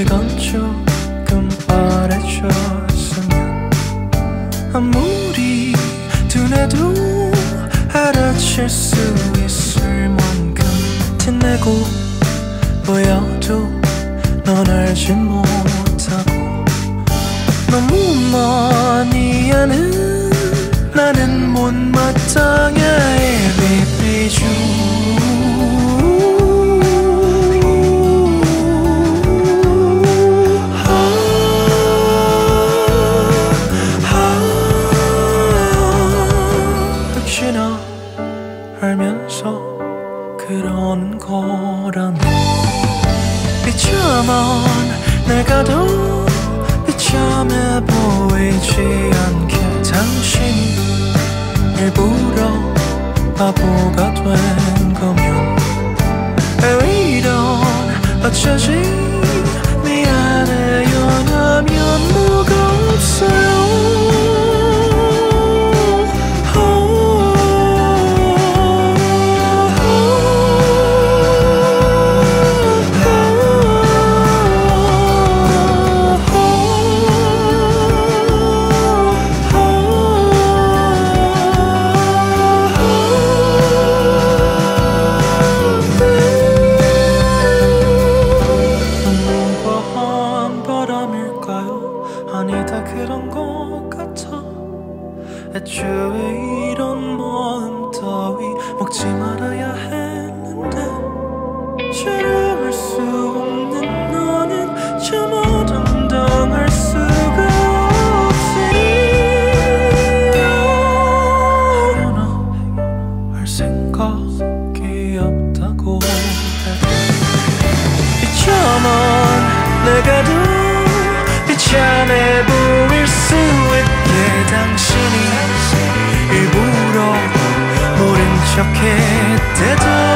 이건 조금 바래졌으면 아무리 둔해도 알아챌 수 있을 만큼 티내고 보여도 넌 알지 못하고 너무 많이 아는 나는 못마땅해 그런 거라면 비참한 내가도 비참해 보이지 않게 당신이 일부러 바보가 된 거면 왜 애초에 이런 마음 따위 먹지 말아야 했는데 척 했대도